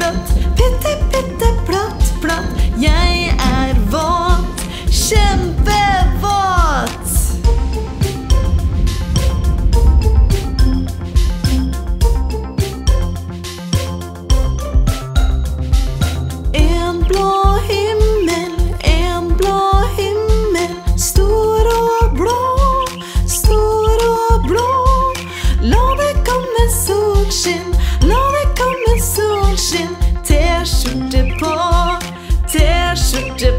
flott. Pytte, sin